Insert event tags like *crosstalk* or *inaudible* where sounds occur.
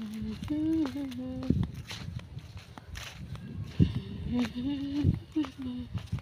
Mm-hmm. *laughs*